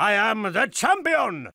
I am the champion!